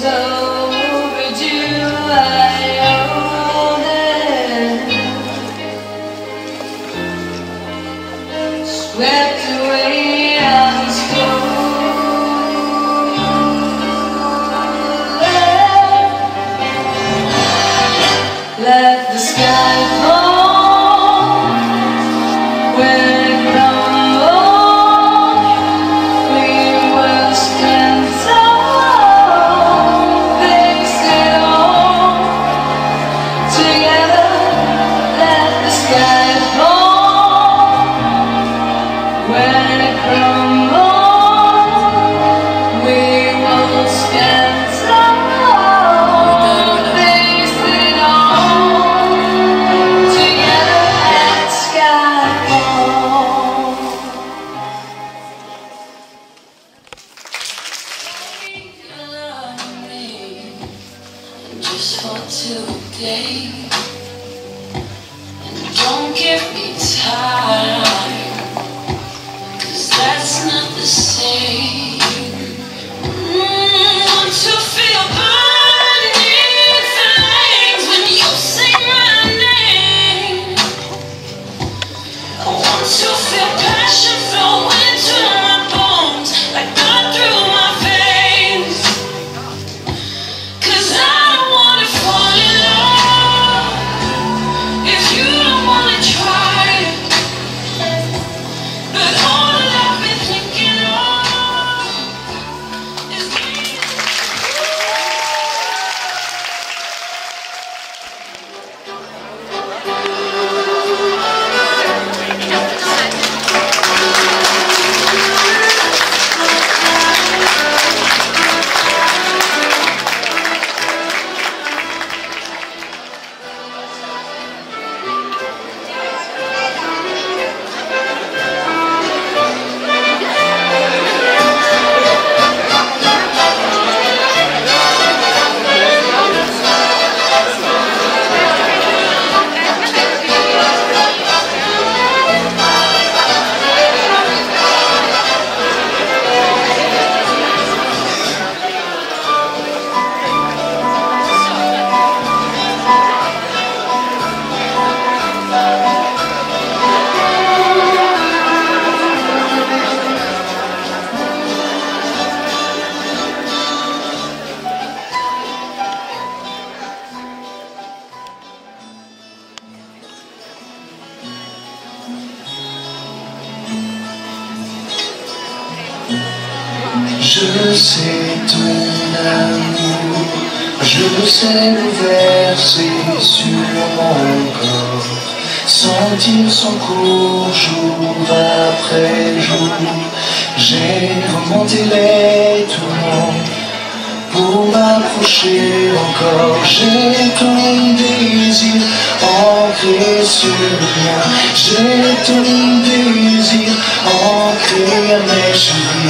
So. today. Je sais ton amour, je sais le verser sur mon corps, sentir son cours jour après jour. J'ai remonté les tourments pour m'approcher encore. J'ai ton désir ancré sur rien. J'ai ton désir ancré à mes chevilles.